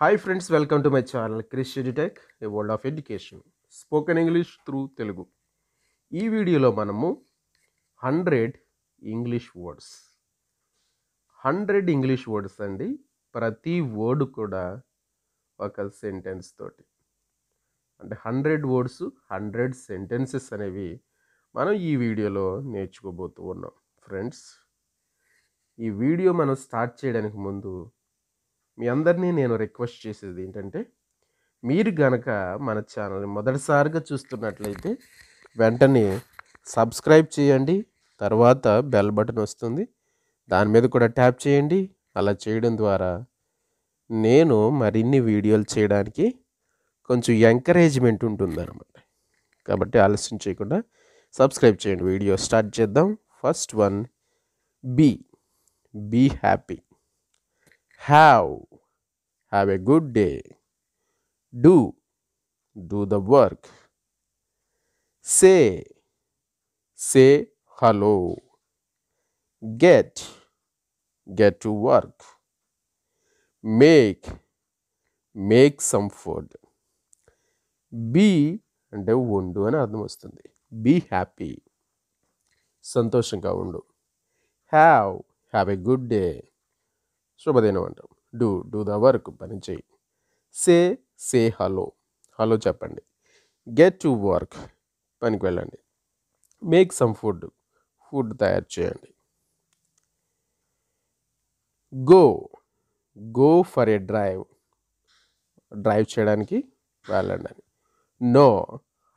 Hi friends welcome to my channel Krish edutech a world of education spoken English through Telugu ఈ వీడియోలో మనము hundred English words hundred English words అండి. ప్రతి word కూడా ఒక sentence తోటి. అంటే హండ్రెడ్ వర్డ్స్ హండ్రెడ్ సెంటెన్సెస్ అనేవి మనం ఈ వీడియోలో నేర్చుకోబోతూ ఉన్నాం. ఫ్రెండ్స్ ఈ వీడియో మనం స్టార్ట్ చేయడానికి ముందు మీ అందరినీ నేను రిక్వెస్ట్ చేసేది ఏంటంటే మీరు గనక మన ఛానల్ని మొదటిసారిగా చూస్తున్నట్లయితే వెంటనే సబ్స్క్రైబ్ చేయండి. తర్వాత బెల్ బటన్ వస్తుంది. దాని మీద కూడా ట్యాప్ చేయండి. అలా చేయడం ద్వారా నేను మరిన్ని వీడియోలు చేయడానికి కొంచెం ఎంకరేజ్మెంట్ ఉంటుందన్నమాట. కాబట్టి ఆలస్యం చేయకుండా సబ్స్క్రైబ్ చేయండి. వీడియో స్టార్ట్ చేద్దాం. First one be. Be happy. Have have a good day do do the work say say hello get get to work make make some food be అంటే ఉండు అని అర్థం వస్తుంది బీ హ్యాపీ సంతోషంగా ఉండు have have a good day శుభదినం అంటాం do do the work పని చేయి సే సే హలో. హలో చెప్పండి. గెట్ టు వర్క్ పనికి వెళ్ళండి. మేక్ సమ్ ఫుడ్ ఫుడ్ తయారు చేయండి. Go go for a drive. Drive చేయడానికి వెళ్ళండి అని. Know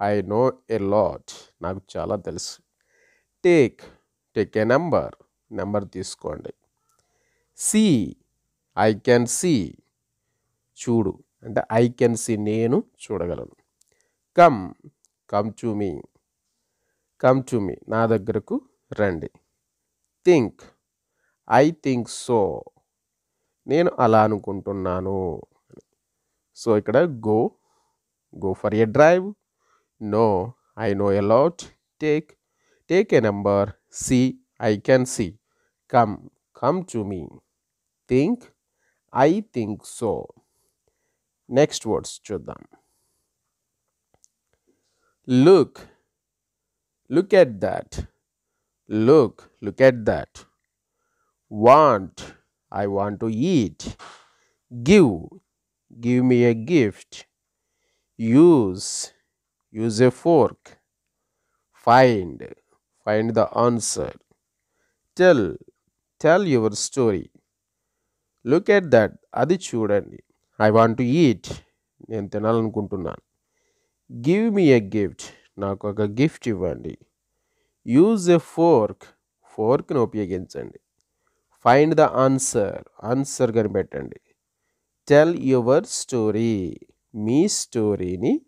I know a lot నాకు చాలా తెలుసు. Take take a number number తీసుకోండి. సీ ఐ కెన్ సీ చూడు. అంటే ఐ కెన్ సీ నేను చూడగలను. Come come to me come to me నా దగ్గరకు రండి. థింక్ ఐ థింక్ సో నేను అలా అనుకుంటున్నాను. సో ఇక్కడ go go for a drive know I know a lot take take a number see I can see come come to me think, I think so. Next words chuddam. Look, look at that. Look, look at that. Want, I want to eat. Give, give me a gift. Use, use a fork. Find, find the answer. Tell, tell your story look at that అది చూడండి. I want to eat నేను తినాలనుకుంటున్నాను. Give me a gift నాకు ఒక gift ఇవ్వండి. Use a fork ఫోర్క్ని ఉపయోగించండి. Find the answer answer కనిపెట్టండి tell your story మీ స్టోరీని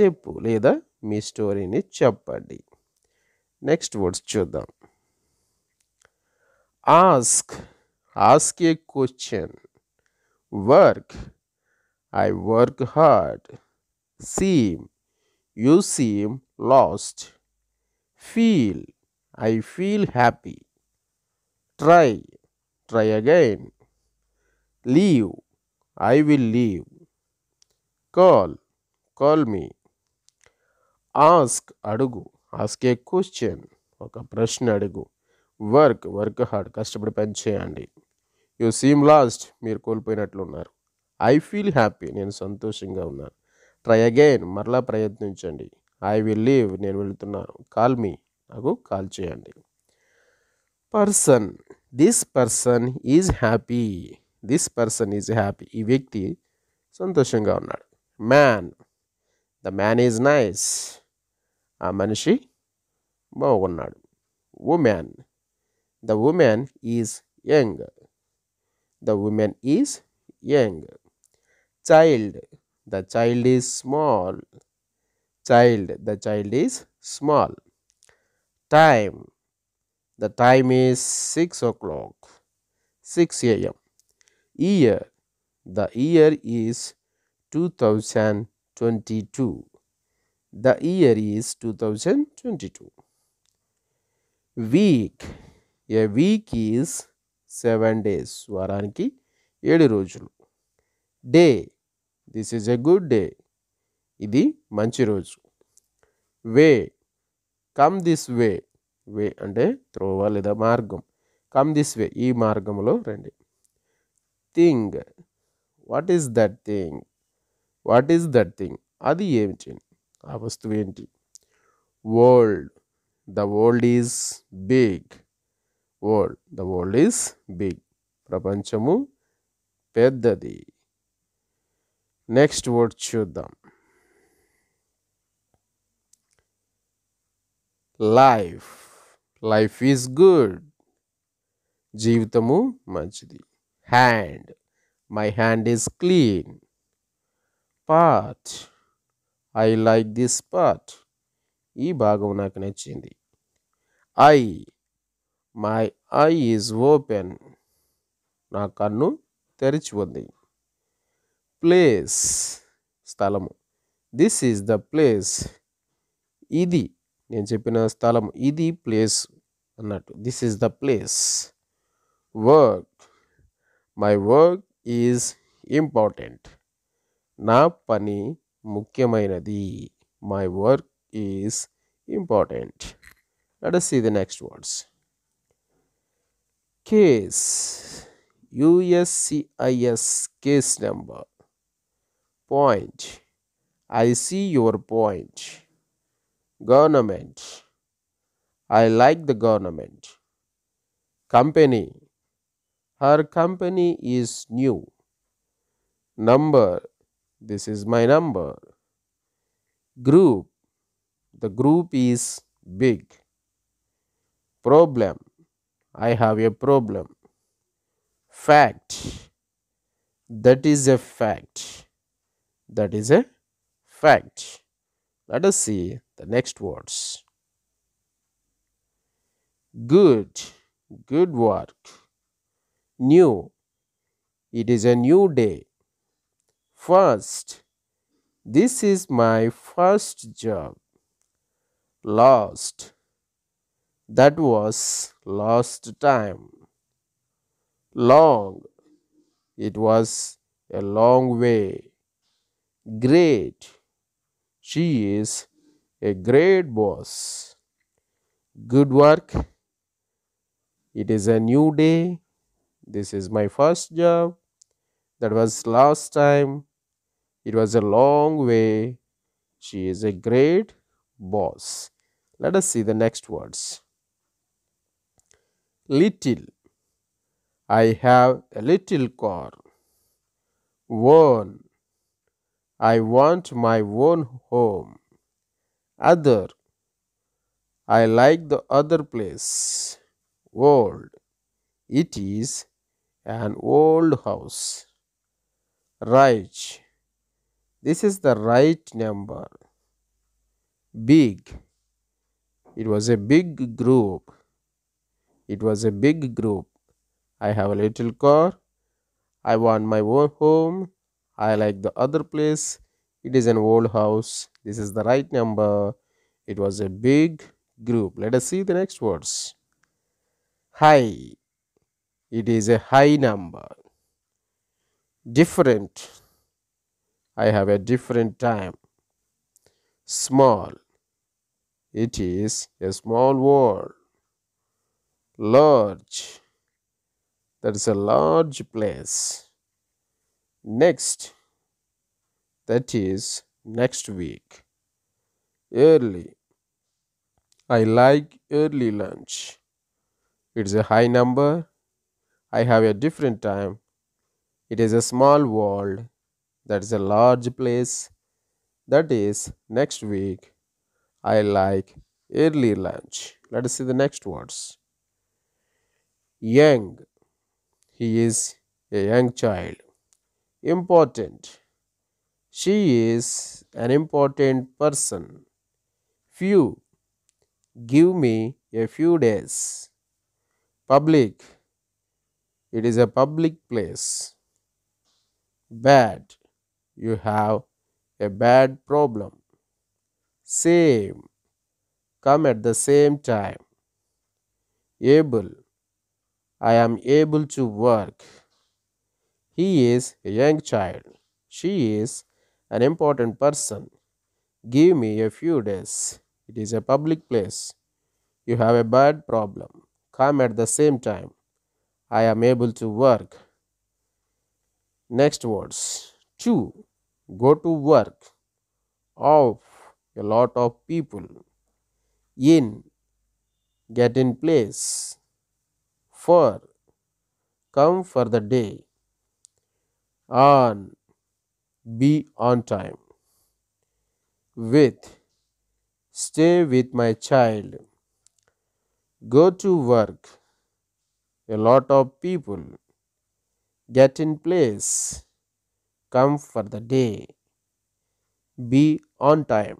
చెప్పు. లేదా మీ స్టోరీని చెప్పండి. నెక్స్ట్ వర్డ్స్ చూద్దాం. Ask ask a question. Work. I work hard. Seem. You seem lost. Feel. I feel happy. Try. Try again. Leave. I will leave. Call. Call me. ask adugu ask a question ఒక ప్రశ్న అడుగు work work hard కష్టపడి పని చేయండి you seem last మీరు కోల్పోయినట్లు ఉన్నారు I feel happy నేను సంతోషంగా ఉన్నాను. ట్రై అగైన్ మరలా ప్రయత్నించండి. ఐ విల్ లీవ్ నేను వెళ్తున్నాను. కాల్ మీ నాకు కాల్ చేయండి. Person this person is happy this person is happy ఈ వ్యక్తి సంతోషంగా ఉన్నాడు. Man the man is nice ఆ మనిషి బాగున్నాడు. Woman the woman is young the woman is young. Child, the child is small. Child, the child is small. Time, the time is 6 o'clock, 6 a.m. Year, the year is 2022. The year is 2022. Week, a week is seven days వారానికి ఏడు రోజులు. Day this is a good day. ఇది మంచి రోజు. వే come this way. వే అంటే త్రోవ లేదా మార్గం. కమ్ దిస్ వే ఈ మార్గంలో రండి. Thing. What is that thing? What is that thing? అది ఏమిటి? ఆ వస్తువు ఏంటి? World the world is big. World the world is big ప్రపంచము పెద్దది. నెక్స్ట్ వర్డ్ చూద్దాం. లైఫ్ లైఫ్ ఈజ్ గుడ్ జీవితము మంచిది. Hand my hand is clean part I like this part ఈ భాగం నాకు నచ్చింది. Eye my eye is open నా కన్ను తెరిచి ఉంది. ప్లేస్ స్థలము. దిస్ ఈజ్ ద ప్లేస్ ఇది. నేను చెప్పిన స్థలం ఇది ప్లేస్ అన్నట్టు. This is the place work my work is important నా పని ముఖ్యమైనది. My work is important let us see the next words case uscis case number. Point. I see your point. Government. I like the government. Company. Her company is new. Number. This is my number. Group. The group is big. Problem i have a problem. Fact. That is a fact. That is a fact. Let us see the next words. Good. Good work. New. It is a new day. First. This is my first job. Lost that was last time. Long. It was a long way. Great. She is a great boss. Good work. It is a new day. This is my first job. That was last time. It was a long way. She is a great boss. Let us see the next words little. I have a little car. One i want my own home. Other. I like the other place. Old. It is an old house. Right this is the right number. Big. It was a big group it was a big group. I have a little car. I want my own home. I like the other place. It is an old house. This is the right number. It was a big group. Let us see the next words. High. It is a high number. Different. I have a different time. Small. It is a small world large. That is a large place. Next that is next week. Early. I like early lunch. It's a high number. I have a different time. It is a small world. That is a large place. That is next week. I like early lunch. Let us see the next words young he is a young child. Important. She is an important person. Few. Give me a few days. Public. It is a public place. Bad. You have a bad problem. Same. Come at the same time. Able i am able to work He is a young child. She is an important person. Give me a few days. It is a public place. You have a bad problem. Come at the same time. I am able to work. Next words. To. Go to work. Of. A lot of people. In. Get in place. For. Come for the day. On. Be on time. With. Stay with my child. Go to work. A lot of people. Get in place. Come for the day. Be on time.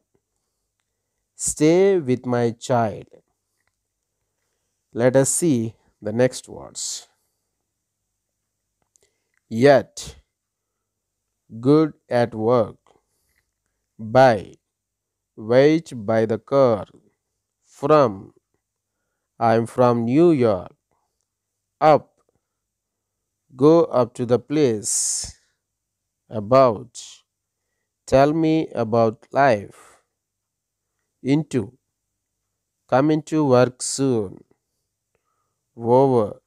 Stay with my child. Let us see the next words. Yet. Good at work. By. Wait by the car. From. I'm from New York. Up. Go up to the place. About. Tell me about life. Into. Come into work soon. Over.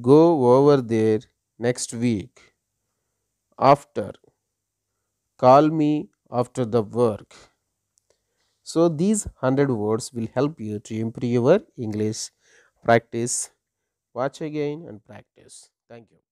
Go over there next week. After. Call me after the work. So these 100 words will help you to improve your English practice. Watch again and practice. Thank you.